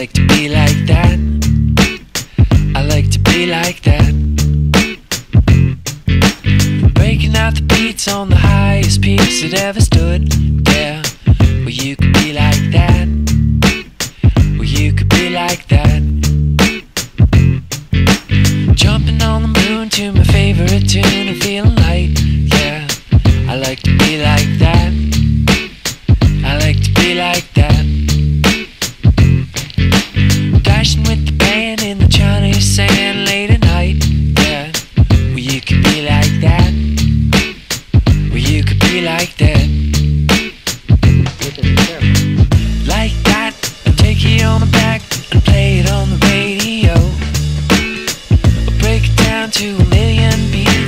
like to be like that. I like to be like that. Breaking out the beats on the highest peaks that ever stood.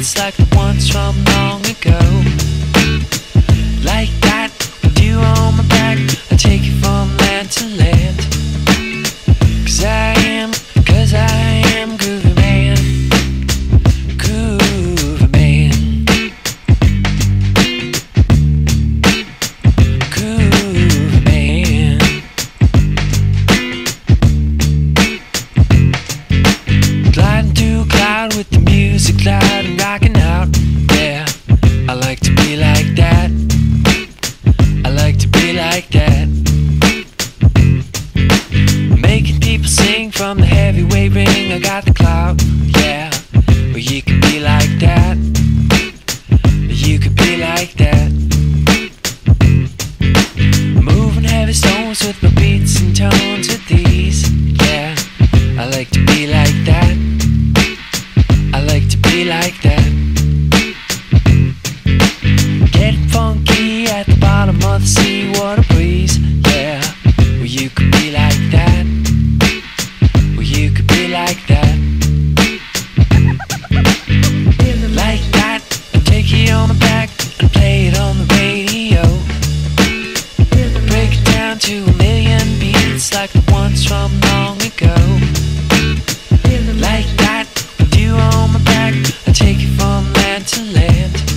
Beats like the ones from long ago. Like that, with you on my back, I take you from land to land. Got the clout. Yeah, well, you could be like that. You could be like that. Moving heavy stones with my beats and tones with these. Yeah, I like to be like that. I like to be like that. Getting funky at the bottom of the sea, what a breeze. Like that, with you on my back, I take you from land to land.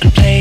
and play